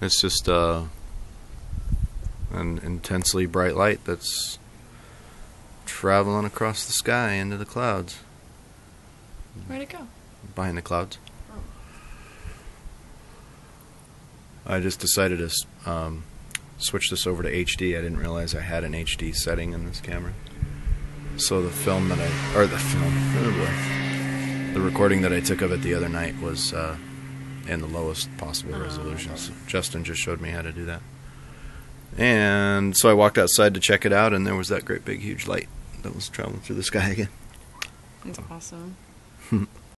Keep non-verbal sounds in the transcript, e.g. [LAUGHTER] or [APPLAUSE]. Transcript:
It's just uh, an intensely bright light that's traveling across the sky into the clouds, Where'd it go? behind the clouds. I just decided to um, switch this over to HD. I didn't realize I had an HD setting in this camera. So the film that I, or the film, oh boy, the recording that I took of it the other night was uh, in the lowest possible Oh, resolution. Justin just showed me how to do that. And so I walked outside to check it out, and there was that great big huge light that was traveling through the sky again. That's awesome. [LAUGHS]